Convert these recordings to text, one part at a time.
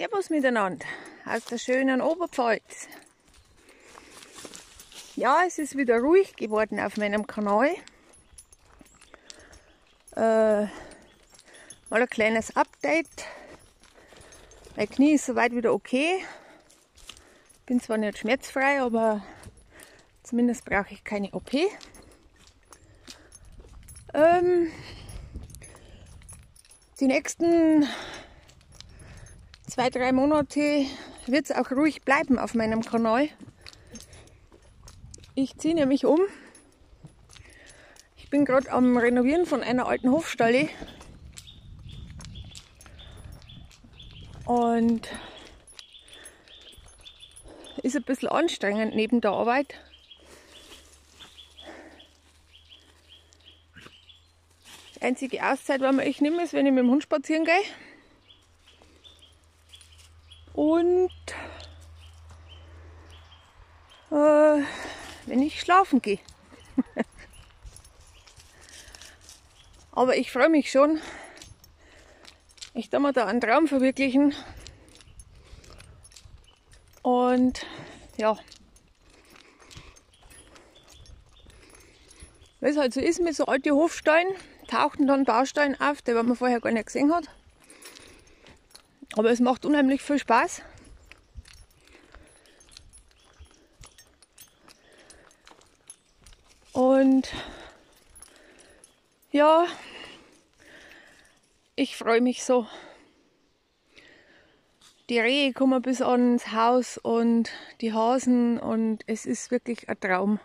Servus miteinander aus der schönen Oberpfalz. Ja, es ist wieder ruhig geworden auf meinem Kanal. Äh, mal ein kleines Update. Mein Knie ist soweit wieder okay. Bin zwar nicht schmerzfrei, aber zumindest brauche ich keine OP. Ähm, die nächsten zwei, drei Monate wird es auch ruhig bleiben auf meinem Kanal. Ich ziehe nämlich um. Ich bin gerade am Renovieren von einer alten Hofstalle. Und ist ein bisschen anstrengend neben der Arbeit. Die einzige Auszeit, wenn ich nehme, ist, wenn ich mit dem Hund spazieren gehe. Und äh, wenn ich schlafen gehe. Aber ich freue mich schon. Ich darf mir da einen Traum verwirklichen. Und ja. Weil es halt so ist mit so alten Hofsteinen, tauchten dann Bausteine auf, die man vorher gar nicht gesehen hat. Aber es macht unheimlich viel Spaß. Und ja, ich freue mich so. Die Rehe kommen bis ans Haus und die Hasen und es ist wirklich ein Traum.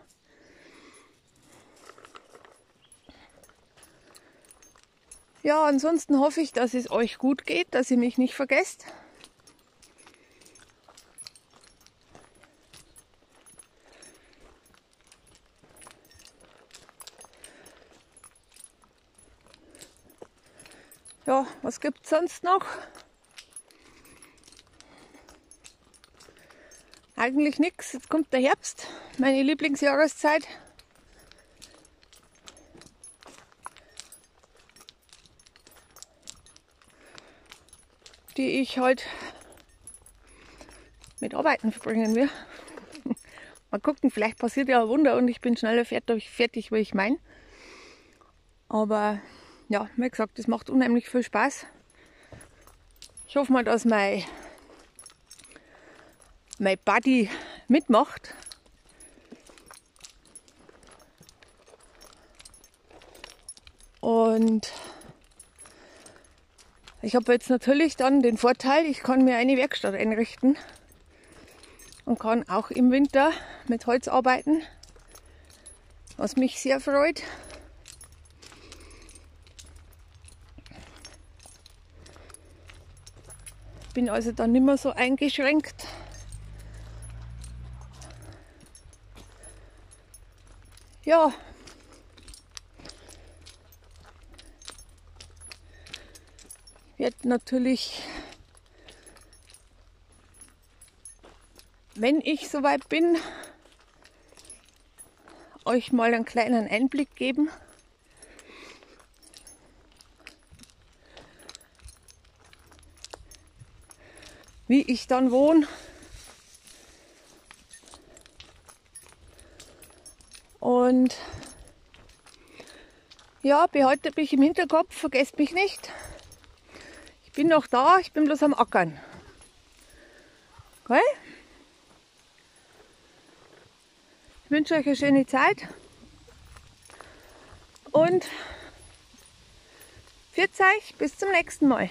Ja, ansonsten hoffe ich, dass es euch gut geht, dass ihr mich nicht vergesst. Ja, was gibt es sonst noch? Eigentlich nichts. Jetzt kommt der Herbst, meine Lieblingsjahreszeit. Die ich heute mit Arbeiten verbringen will. Mal gucken, vielleicht passiert ja ein Wunder und ich bin schneller fertig, fertig wie ich meine. Aber ja, wie gesagt, das macht unheimlich viel Spaß. Ich hoffe mal, dass mein, mein Buddy mitmacht. Und ich habe jetzt natürlich dann den Vorteil, ich kann mir eine Werkstatt einrichten und kann auch im Winter mit Holz arbeiten, was mich sehr freut. Bin also dann nicht mehr so eingeschränkt. Ja, werde natürlich, wenn ich soweit bin, euch mal einen kleinen Einblick geben. Wie ich dann wohne. Und ja, behalte mich im Hinterkopf, vergesst mich nicht bin noch da, ich bin bloß am Ackern. Okay? Ich wünsche euch eine schöne Zeit und für euch bis zum nächsten Mal.